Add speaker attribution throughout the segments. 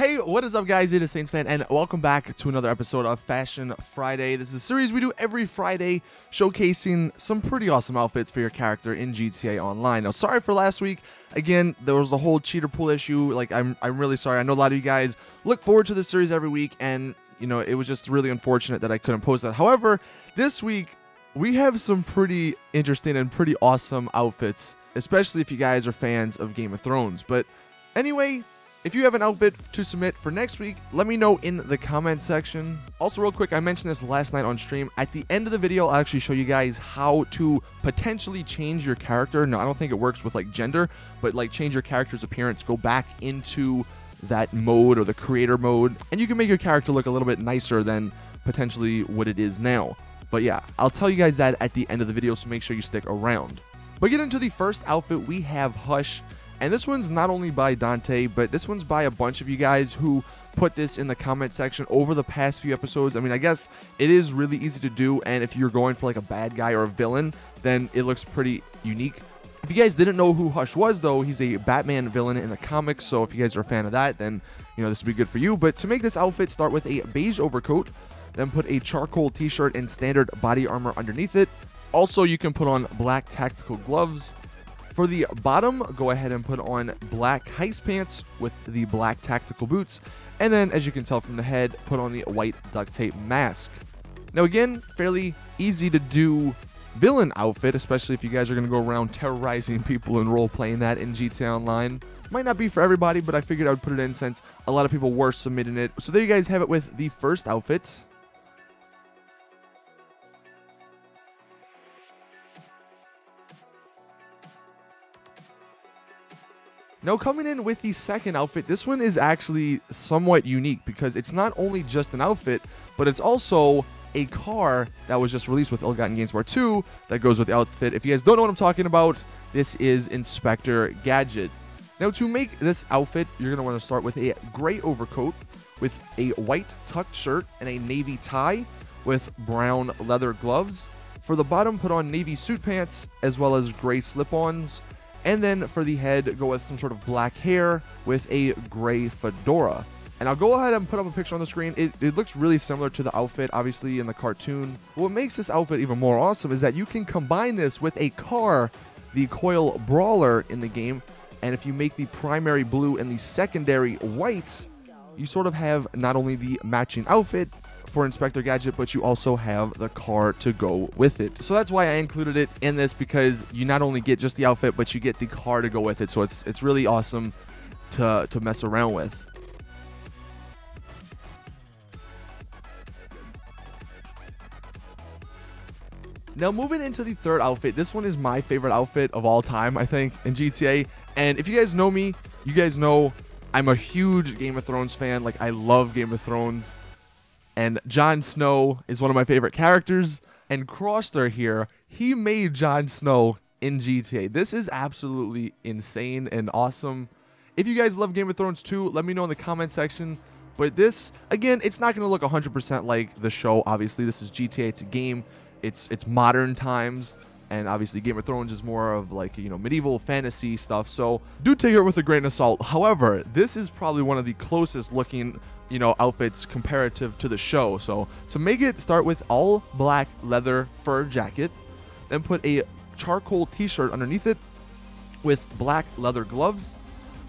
Speaker 1: Hey, what is up, guys? It is Saintsfan, and welcome back to another episode of Fashion Friday. This is a series we do every Friday, showcasing some pretty awesome outfits for your character in GTA Online. Now, sorry for last week. Again, there was the whole cheater pool issue. Like, I'm I'm really sorry. I know a lot of you guys look forward to this series every week, and you know it was just really unfortunate that I couldn't post that. However, this week we have some pretty interesting and pretty awesome outfits, especially if you guys are fans of Game of Thrones. But anyway, if you have an outfit to submit for next week, let me know in the comment section. Also, real quick, I mentioned this last night on stream. At the end of the video, I'll actually show you guys how to potentially change your character. No, I don't think it works with like gender, but like change your character's appearance, go back into that mode or the creator mode, and you can make your character look a little bit nicer than potentially what it is now. But yeah, I'll tell you guys that at the end of the video, so make sure you stick around. But get into the first outfit, we have Hush. And this one's not only by Dante, but this one's by a bunch of you guys who put this in the comment section over the past few episodes. I mean, I guess it is really easy to do, and if you're going for like a bad guy or a villain, then it looks pretty unique. If you guys didn't know who Hush was, though, he's a Batman villain in the comics, so if you guys are a fan of that, then, you know, this would be good for you. But to make this outfit, start with a beige overcoat, then put a charcoal t-shirt and standard body armor underneath it. Also, you can put on black tactical gloves, for the bottom, go ahead and put on black heist pants with the black tactical boots. And then, as you can tell from the head, put on the white duct tape mask. Now again, fairly easy to do villain outfit, especially if you guys are going to go around terrorizing people and role-playing that in GTA Online. Might not be for everybody, but I figured I would put it in since a lot of people were submitting it. So there you guys have it with the first outfit. Now, coming in with the second outfit, this one is actually somewhat unique because it's not only just an outfit, but it's also a car that was just released with Ill-Gotten Gains Part 2 that goes with the outfit. If you guys don't know what I'm talking about, this is Inspector Gadget. Now, to make this outfit, you're going to want to start with a gray overcoat with a white tucked shirt and a navy tie with brown leather gloves. For the bottom, put on navy suit pants as well as gray slip-ons and then for the head, go with some sort of black hair with a gray fedora. And I'll go ahead and put up a picture on the screen. It, it, looks really similar to the outfit, obviously, in the cartoon. What makes this outfit even more awesome is that you can combine this with a car, the Coil Brawler in the game. And if you make the primary blue and the secondary white, you sort of have not only the matching outfit, for Inspector Gadget, but you also have the car to go with it. So that's why I included it in this because you not only get just the outfit, but you get the car to go with it. So it's it's really awesome to to mess around with. Now moving into the third outfit, this one is my favorite outfit of all time, I think, in GTA. And if you guys know me, you guys know I'm a huge Game of Thrones fan. Like I love Game of Thrones. And Jon Snow is one of my favorite characters. And Crawster here, he made Jon Snow in GTA. This is absolutely insane and awesome. If you guys love Game of Thrones too, let me know in the comment section. But this, again, it's not going to look 100% like the show. Obviously, this is GTA. It's a game. It's it's modern times, and obviously Game of Thrones is more of like you know medieval fantasy stuff. So do take it with a grain of salt. However, this is probably one of the closest looking you know, outfits comparative to the show. So to make it, start with all black leather fur jacket, then put a charcoal t-shirt underneath it with black leather gloves.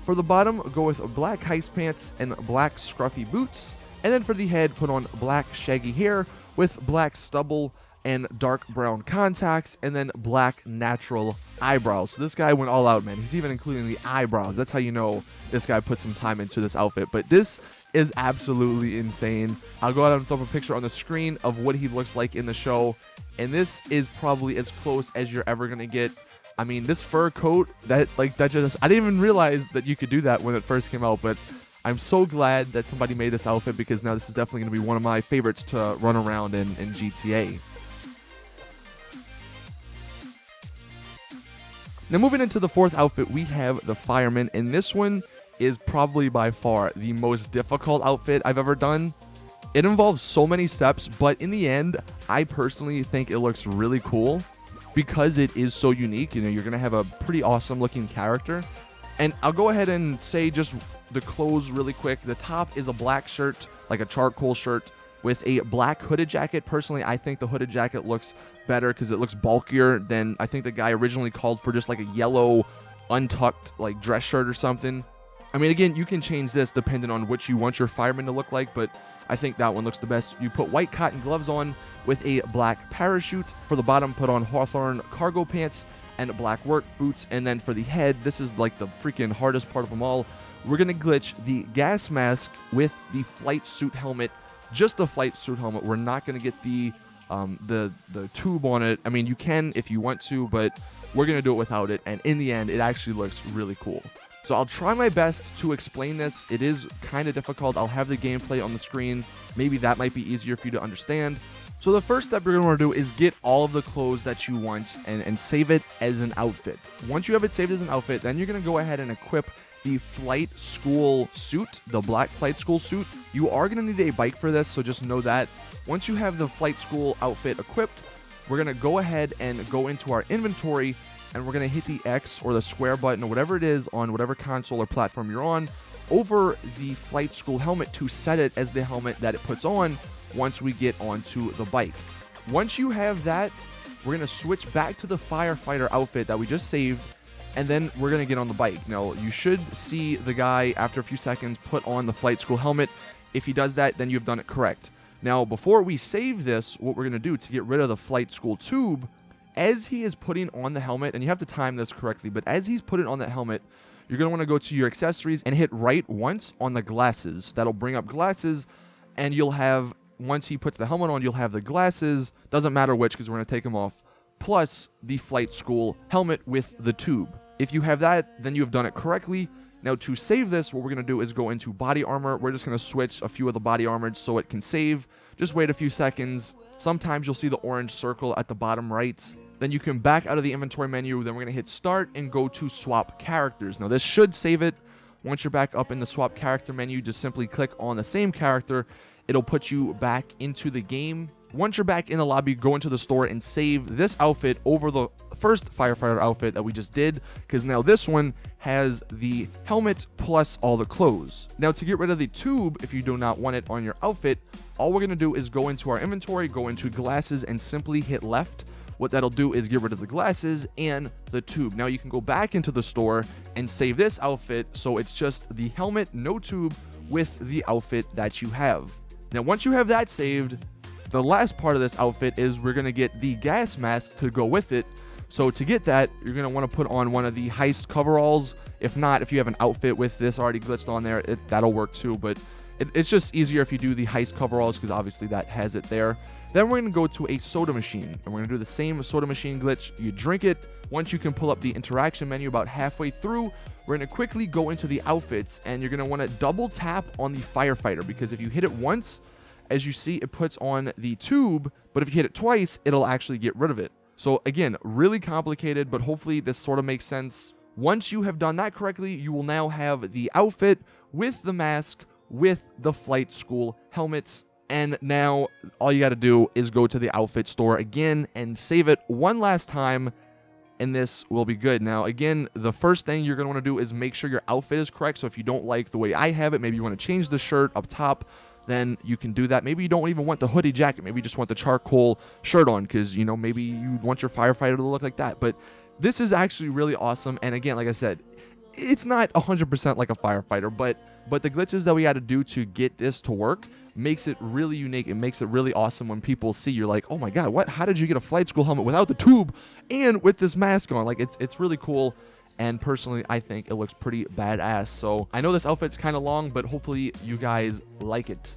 Speaker 1: For the bottom, go with black heist pants and black scruffy boots. And then for the head, put on black shaggy hair with black stubble and dark brown contacts, and then black natural eyebrows. So this guy went all out, man. He's even including the eyebrows. That's how you know this guy put some time into this outfit. But this is absolutely insane. I'll go ahead and throw up a picture on the screen of what he looks like in the show. And this is probably as close as you're ever going to get. I mean, this fur coat, that, like, that just, I didn't even realize that you could do that when it first came out, but I'm so glad that somebody made this outfit because now this is definitely going to be one of my favorites to run around in, in GTA. Now, moving into the fourth outfit, we have the fireman, and this one is probably by far the most difficult outfit I've ever done. It involves so many steps, but in the end, I personally think it looks really cool because it is so unique. You know, you're going to have a pretty awesome looking character. And I'll go ahead and say just the clothes really quick. The top is a black shirt, like a charcoal shirt, with a black hooded jacket. Personally, I think the hooded jacket looks better because it looks bulkier than I think the guy originally called for just like a yellow, untucked like dress shirt or something. I mean, again, you can change this depending on what you want your fireman to look like, but I think that one looks the best. You put white cotton gloves on with a black parachute. For the bottom, put on Hawthorne cargo pants and black work boots. And then for the head, this is like the freaking hardest part of them all. We're going to glitch the gas mask with the flight suit helmet. Just the flight suit helmet. We're not going to get the um, the the tube on it. I mean, you can if you want to, but we're gonna do it without it. And in the end, it actually looks really cool. So I'll try my best to explain this. It is kind of difficult. I'll have the gameplay on the screen. Maybe that might be easier for you to understand. So the first step you're going to want to do is get all of the clothes that you want and, and save it as an outfit. Once you have it saved as an outfit, then you're going to go ahead and equip the flight school suit, the black flight school suit. You are going to need a bike for this, so just know that. Once you have the flight school outfit equipped, we're going to go ahead and go into our inventory and we're going to hit the X or the square button or whatever it is on whatever console or platform you're on over the flight school helmet to set it as the helmet that it puts on once we get onto the bike. Once you have that, we're going to switch back to the firefighter outfit that we just saved and then we're going to get on the bike. Now, you should see the guy after a few seconds put on the flight school helmet. If he does that, then you've done it correct. Now, before we save this, what we're going to do to get rid of the flight school tube, as he is putting on the helmet, and you have to time this correctly, but as he's putting on that helmet, you're going to want to go to your accessories and hit right once on the glasses. That'll bring up glasses, and you'll have, once he puts the helmet on, you'll have the glasses, doesn't matter which because we're going to take them off, plus the flight school helmet with the tube. If you have that, then you have done it correctly. Now to save this, what we're going to do is go into body armor. We're just going to switch a few of the body armor so it can save. Just wait a few seconds. Sometimes you'll see the orange circle at the bottom right. Then you can back out of the inventory menu. Then we're going to hit start and go to swap characters. Now this should save it. Once you're back up in the swap character menu, just simply click on the same character. It'll put you back into the game once you're back in the lobby, go into the store and save this outfit over the first firefighter outfit that we just did, because now this one has the helmet plus all the clothes. Now to get rid of the tube, if you do not want it on your outfit, all we're to do is go into our inventory, go into glasses, and simply hit left. What that'll do is get rid of the glasses and the tube. Now you can go back into the store and save this outfit so it's just the helmet, no tube, with the outfit that you have. Now once you have that saved, the last part of this outfit is we're going to get the gas mask to go with it. So to get that, you're going to want to put on one of the heist coveralls. If not, if you have an outfit with this already glitched on there, it, that'll work too. But it, it's just easier if you do the heist coveralls because obviously that has it there. Then we're going to go to a soda machine and we're going to do the same soda machine glitch. You drink it. Once you can pull up the interaction menu about halfway through, we're going to quickly go into the outfits and you're going to want to double tap on the firefighter because if you hit it once, as you see, it puts on the tube, but if you hit it twice, it'll actually get rid of it. So again, really complicated, but hopefully this sort of makes sense. Once you have done that correctly, you will now have the outfit with the mask, with the flight school helmet. And now all you got to do is go to the outfit store again and save it one last time and this will be good. Now, again, the first thing you're going to want to do is make sure your outfit is correct. So if you don't like the way I have it, maybe you want to change the shirt up top then you can do that. Maybe you don't even want the hoodie jacket. Maybe you just want the charcoal shirt on because, you know, maybe you want your firefighter to look like that. But this is actually really awesome. And again, like I said, it's not 100% like a firefighter, but but the glitches that we had to do to get this to work makes it really unique. It makes it really awesome when people see you're like, oh my god, what? How did you get a flight school helmet without the tube and with this mask on? Like it's it's really cool and personally I think it looks pretty badass. So I know this outfit's kind of long, but hopefully you guys like it.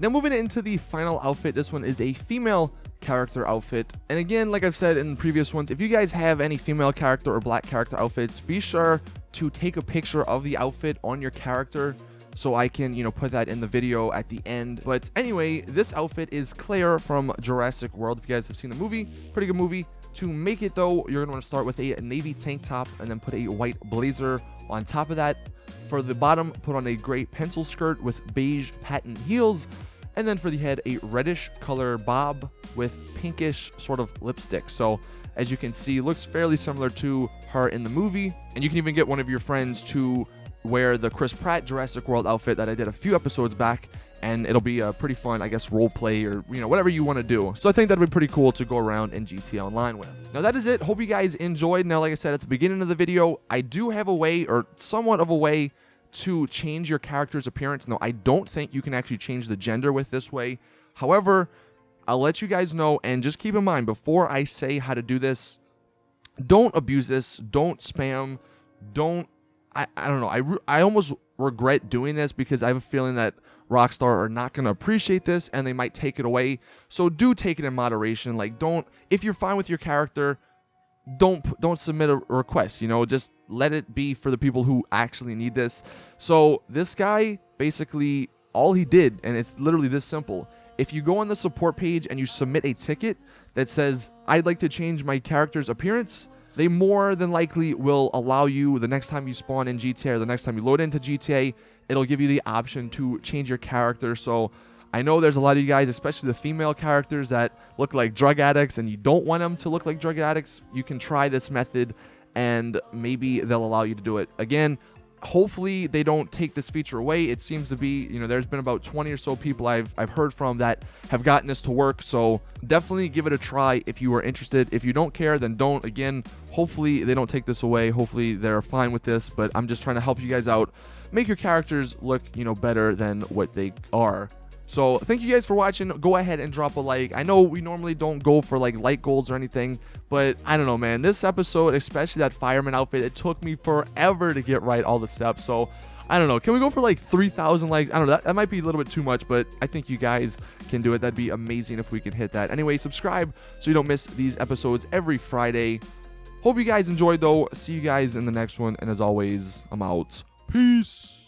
Speaker 1: Now moving into the final outfit, this one is a female character outfit. And again, like I've said in previous ones, if you guys have any female character or black character outfits, be sure to take a picture of the outfit on your character so I can, you know, put that in the video at the end. But anyway, this outfit is Claire from Jurassic World. If you guys have seen the movie, pretty good movie. To make it though, you're want to start with a navy tank top and then put a white blazer on top of that. For the bottom, put on a gray pencil skirt with beige patent heels. And then for the head, a reddish color bob with pinkish sort of lipstick. So as you can see, looks fairly similar to her in the movie. And you can even get one of your friends to wear the Chris Pratt Jurassic World outfit that I did a few episodes back and it'll be a pretty fun, I guess, role play or you know whatever you want to do. So I think that'd be pretty cool to go around in GTA Online with. Now that is it. Hope you guys enjoyed. Now, like I said at the beginning of the video, I do have a way or somewhat of a way to change your character's appearance. Now, I don't think you can actually change the gender with this way. However, I'll let you guys know and just keep in mind before I say how to do this, don't abuse this, don't spam, don't I, I don't know. I, I almost regret doing this because I have a feeling that Rockstar are not going to appreciate this and they might take it away. So do take it in moderation. Like don't if you're fine with your character, don't don't submit a request, you know, just let it be for the people who actually need this. So this guy basically all he did and it's literally this simple. If you go on the support page and you submit a ticket that says I'd like to change my character's appearance, they more than likely will allow you the next time you spawn in GTA or the next time you load into GTA, it'll give you the option to change your character. So I know there's a lot of you guys, especially the female characters that look like drug addicts and you don't want them to look like drug addicts. You can try this method and maybe they'll allow you to do it. Again, hopefully they don't take this feature away. It seems to be, you know, there's been about 20 or so people I've, I've heard from that have gotten this to work. So definitely give it a try if you are interested. If you don't care, then don't. Again, hopefully they don't take this away. Hopefully they're fine with this, but I'm just trying to help you guys out. Make your characters look, you know, better than what they are. So thank you guys for watching. Go ahead and drop a like. I know we normally don't go for like light goals or anything, but I don't know, man. This episode, especially that fireman outfit, it took me forever to get right all the steps. So I don't know. Can we go for like 3,000 likes? I don't know. That, that might be a little bit too much, but I think you guys can do it. That'd be amazing if we can hit that. Anyway, subscribe so you don't miss these episodes every Friday. Hope you guys enjoyed, though. See you guys in the next one. And as always, I'm out. Peace.